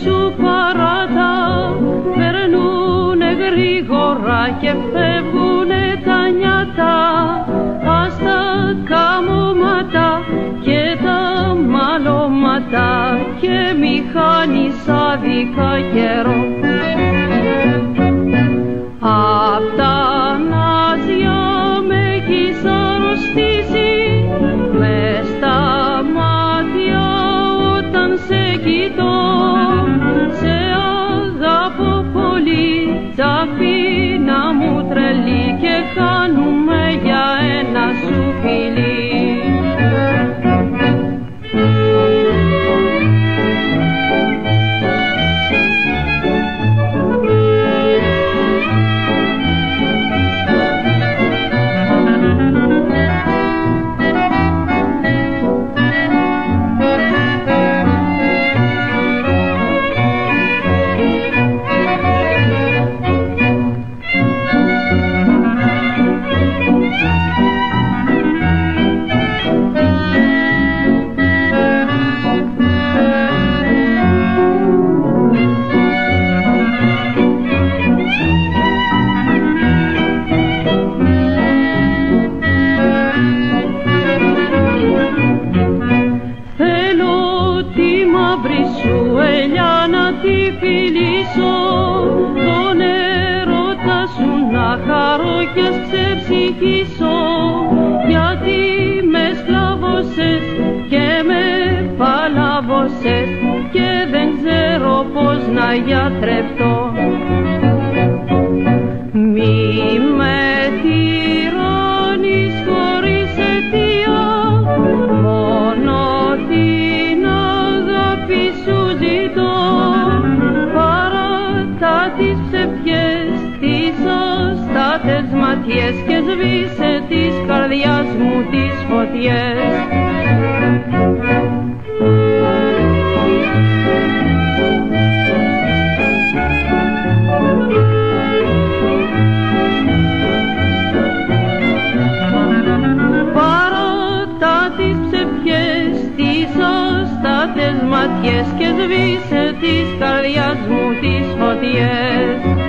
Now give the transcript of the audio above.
σου παράτα περνούνε γρήγορα και φεύγουνε τα νιάτα. Ας τα καμώματα και τα μαλώματα και μη χάνεις άδικα καιρό. Απ' τα νάζια με έχεις αρρωστήσει μες στα μάτια όταν σε κοιτώ. Φιλήσω τον έρωτα σου να χαρώ και ας ξεψυχήσω. Γιατί με σκλάβωσες και με παλάβωσες και δεν ξέρω πως να γιατρευτώ μου τις φωτιές Παράτα τις ψευιές, τις αστάτες ματιές και σβήσε της καρδιάς μου τις φωτιές.